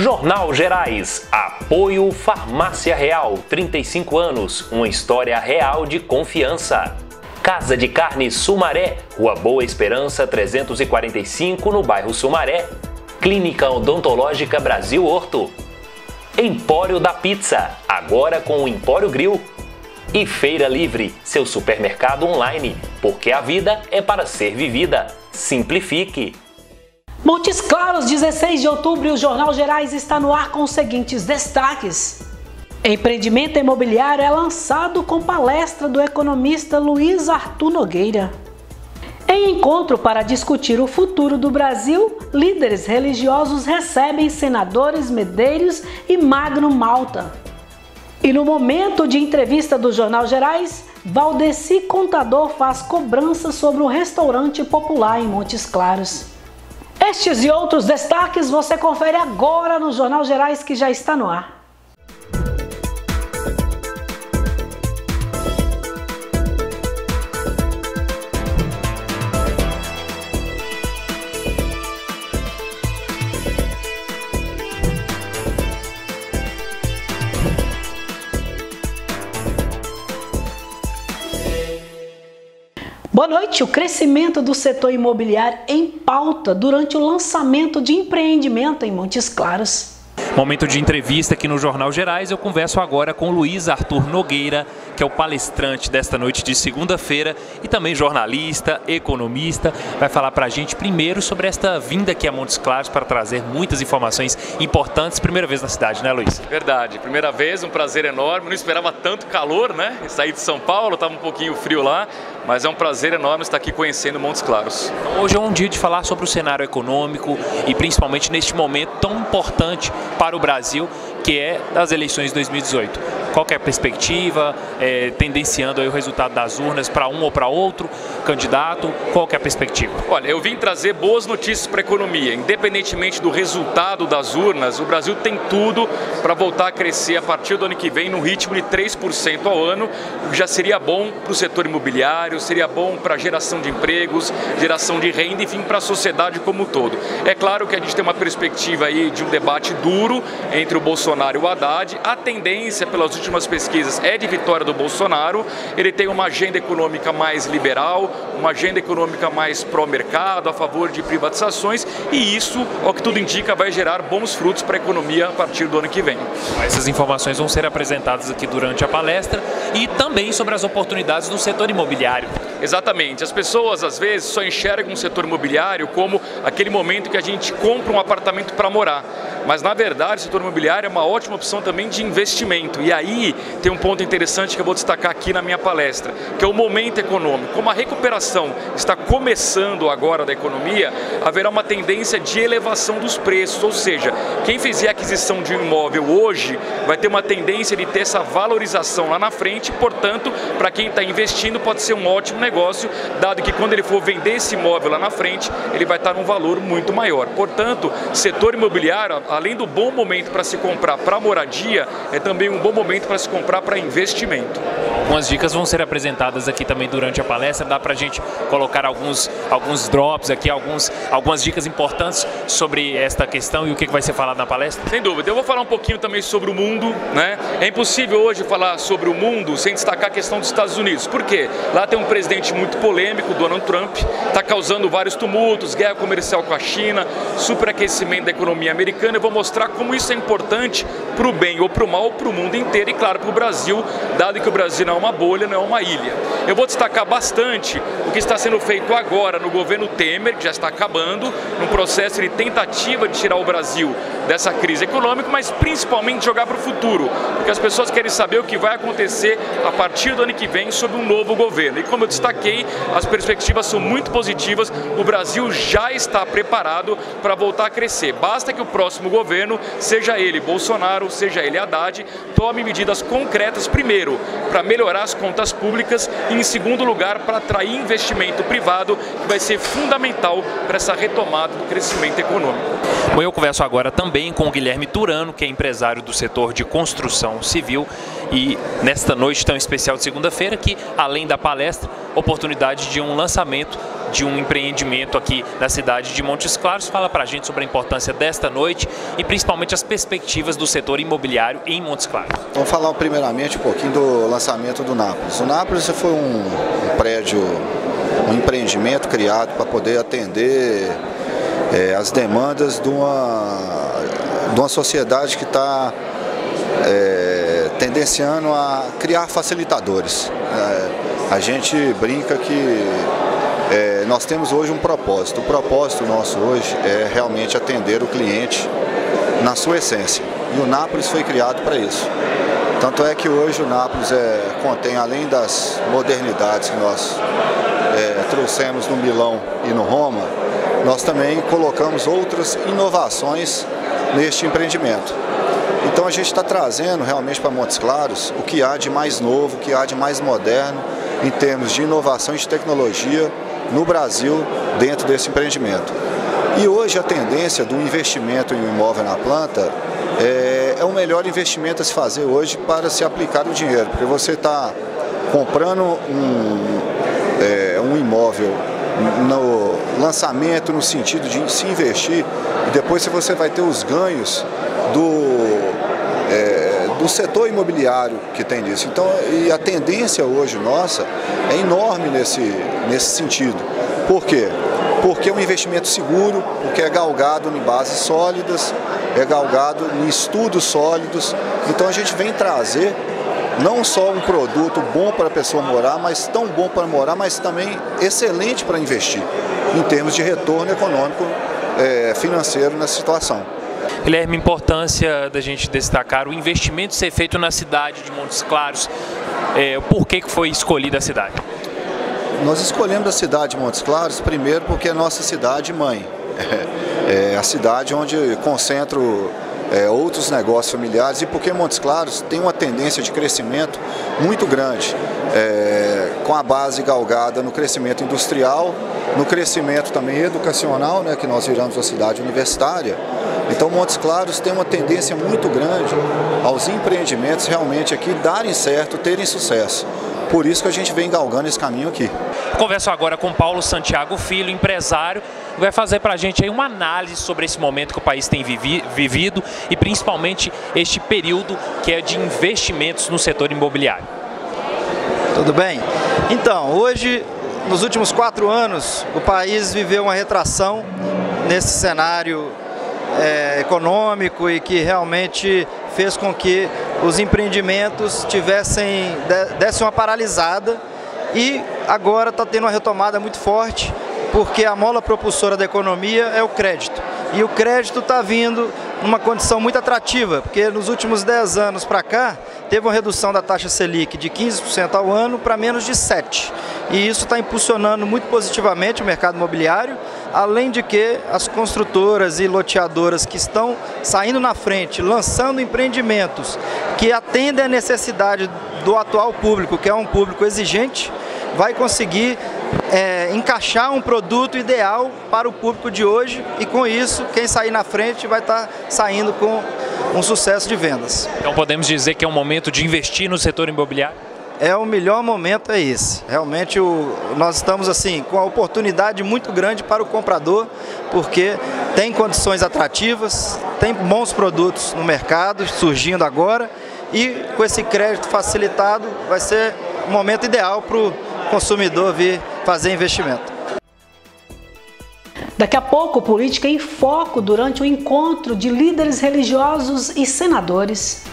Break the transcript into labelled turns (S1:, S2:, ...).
S1: Jornal Gerais, apoio Farmácia Real, 35 anos, uma história real de confiança. Casa de Carne Sumaré, Rua Boa Esperança 345, no bairro Sumaré. Clínica Odontológica Brasil Horto. Empório da Pizza, agora com o Empório Grill. E Feira Livre, seu supermercado online, porque a vida é para ser vivida. Simplifique.
S2: Montes Claros, 16 de outubro, e o Jornal Gerais está no ar com os seguintes destaques. Empreendimento imobiliário é lançado com palestra do economista Luiz Arthur Nogueira. Em encontro para discutir o futuro do Brasil, líderes religiosos recebem senadores Medeiros e Magno Malta. E no momento de entrevista do Jornal Gerais, Valdeci Contador faz cobrança sobre o restaurante popular em Montes Claros. Estes e outros destaques você confere agora no Jornal Gerais que já está no ar. O crescimento do setor imobiliário em pauta durante o lançamento de empreendimento em Montes Claros.
S1: Momento de entrevista aqui no Jornal Gerais. Eu converso agora com Luiz Arthur Nogueira, que é o palestrante desta noite de segunda-feira e também jornalista, economista. Vai falar para a gente primeiro sobre esta vinda aqui a Montes Claros para trazer muitas informações importantes. Primeira vez na cidade, né, Luiz?
S3: Verdade. Primeira vez, um prazer enorme. Não esperava tanto calor, né? Saí de São Paulo, estava um pouquinho frio lá, mas é um prazer enorme estar aqui conhecendo Montes Claros.
S1: Hoje é um dia de falar sobre o cenário econômico e principalmente neste momento tão importante para o Brasil, que é das eleições de 2018. Qual é a perspectiva, é, tendenciando o resultado das urnas para um ou para outro candidato? Qual é a perspectiva?
S3: Olha, eu vim trazer boas notícias para a economia. Independentemente do resultado das urnas, o Brasil tem tudo para voltar a crescer a partir do ano que vem no ritmo de 3% ao ano, o que já seria bom para o setor imobiliário, seria bom para a geração de empregos, geração de renda, enfim, para a sociedade como um todo. É claro que a gente tem uma perspectiva aí de um debate duro entre o Bolsonaro e o Haddad. A tendência pelas últimas pesquisas é de vitória do Bolsonaro. Ele tem uma agenda econômica mais liberal, uma agenda econômica mais pró-mercado, a favor de privatizações, e isso, ao que tudo indica, vai gerar bons frutos para a economia a partir do ano que vem.
S1: Essas informações vão ser apresentadas aqui durante a palestra e também sobre as oportunidades do setor imobiliário.
S3: Exatamente. As pessoas, às vezes, só enxergam o setor imobiliário como aquele momento que a gente compra um apartamento para morar. Mas, na verdade, o setor imobiliário é uma ótima opção também de investimento. E aí tem um ponto interessante que eu vou destacar aqui na minha palestra, que é o momento econômico. Como a recuperação está começando agora da economia, haverá uma tendência de elevação dos preços. Ou seja, quem fizer aquisição de um imóvel hoje vai ter uma tendência de ter essa valorização lá na frente. Portanto, para quem está investindo, pode ser um ótimo negócio, dado que quando ele for vender esse imóvel lá na frente, ele vai estar num valor muito maior. Portanto, setor imobiliário, além do bom momento para se comprar para moradia, é também um bom momento para se comprar para investimento.
S1: Algumas dicas vão ser apresentadas aqui também durante a palestra, dá para a gente colocar alguns, alguns drops aqui, alguns, algumas dicas importantes sobre esta questão e o que vai ser falado na palestra?
S3: Sem dúvida, eu vou falar um pouquinho também sobre o mundo, né? É impossível hoje falar sobre o mundo sem destacar a questão dos Estados Unidos. Por quê? Lá tem um presidente muito polêmico, Donald Trump, está causando vários tumultos, guerra comercial com a China, superaquecimento da economia americana. Eu vou mostrar como isso é importante para o bem ou para o mal, para o mundo inteiro e, claro, para o Brasil, dado que o Brasil não uma bolha, não é uma ilha. Eu vou destacar bastante o que está sendo feito agora no governo Temer, que já está acabando, num processo de tentativa de tirar o Brasil dessa crise econômica, mas principalmente jogar para o futuro, porque as pessoas querem saber o que vai acontecer a partir do ano que vem sob um novo governo. E como eu destaquei, as perspectivas são muito positivas, o Brasil já está preparado para voltar a crescer. Basta que o próximo governo, seja ele Bolsonaro, seja ele Haddad, tome medidas concretas, primeiro, para melhorar as contas públicas e, em segundo lugar, para atrair investimento privado, que vai ser fundamental para essa retomada do crescimento econômico.
S1: Bom, eu converso agora também com o Guilherme Turano, que é empresário do setor de construção civil e nesta noite tão especial de segunda-feira que, além da palestra, oportunidade de um lançamento de um empreendimento aqui da cidade de Montes Claros. Fala para a gente sobre a importância desta noite e principalmente as perspectivas do setor imobiliário em Montes Claros.
S4: Vamos falar primeiramente um pouquinho do lançamento do Nápoles. O Nápoles foi um, um prédio, um empreendimento criado para poder atender é, as demandas de uma, de uma sociedade que está é, tendenciando a criar facilitadores. É, a gente brinca que é, nós temos hoje um propósito. O propósito nosso hoje é realmente atender o cliente na sua essência. E o Nápoles foi criado para isso. Tanto é que hoje o Nápoles é, contém, além das modernidades que nós é, trouxemos no Milão e no Roma, nós também colocamos outras inovações neste empreendimento. Então a gente está trazendo realmente para Montes Claros o que há de mais novo, o que há de mais moderno em termos de inovação e de tecnologia no Brasil dentro desse empreendimento. E hoje a tendência do investimento em um imóvel na planta é, é o melhor investimento a se fazer hoje para se aplicar o dinheiro, porque você está comprando um, é, um imóvel no lançamento, no sentido de se investir, e depois você vai ter os ganhos do, do setor imobiliário que tem disso. Então, e a tendência hoje nossa é enorme nesse, nesse sentido. Por quê? Porque é um investimento seguro, porque é galgado em bases sólidas, é galgado em estudos sólidos. Então a gente vem trazer não só um produto bom para a pessoa morar, mas tão bom para morar, mas também excelente para investir, em termos de retorno econômico é, financeiro nessa situação.
S1: Guilherme, importância da gente destacar o investimento ser feito na cidade de Montes Claros. É, por que foi escolhida a cidade?
S4: Nós escolhemos a cidade de Montes Claros primeiro porque é nossa cidade mãe. É, é a cidade onde concentra é, outros negócios familiares e porque Montes Claros tem uma tendência de crescimento muito grande, é, com a base galgada no crescimento industrial, no crescimento também educacional, né, que nós viramos uma cidade universitária. Então Montes Claros tem uma tendência muito grande aos empreendimentos realmente aqui darem certo, terem sucesso. Por isso que a gente vem galgando esse caminho aqui.
S1: Converso agora com Paulo Santiago Filho, empresário, que vai fazer para a gente aí uma análise sobre esse momento que o país tem vivi vivido e principalmente este período que é de investimentos no setor imobiliário.
S5: Tudo bem? Então, hoje, nos últimos quatro anos, o país viveu uma retração nesse cenário é, econômico e que realmente fez com que os empreendimentos tivessem dessem uma paralisada e agora está tendo uma retomada muito forte porque a mola propulsora da economia é o crédito e o crédito está vindo numa condição muito atrativa, porque nos últimos 10 anos para cá, teve uma redução da taxa Selic de 15% ao ano para menos de 7%. E isso está impulsionando muito positivamente o mercado imobiliário, além de que as construtoras e loteadoras que estão saindo na frente, lançando empreendimentos que atendem à necessidade do atual público, que é um público exigente, vai conseguir é, encaixar um produto ideal para o público de hoje e com isso quem sair na frente vai estar tá saindo com um sucesso de vendas.
S1: Então podemos dizer que é um momento de investir no setor imobiliário?
S5: É o melhor momento é esse. Realmente o, nós estamos assim com a oportunidade muito grande para o comprador, porque tem condições atrativas, tem bons produtos no mercado surgindo agora e com esse crédito facilitado vai ser o momento ideal para o consumidor vir fazer investimento.
S2: Daqui a pouco, política em foco durante o encontro de líderes religiosos e senadores.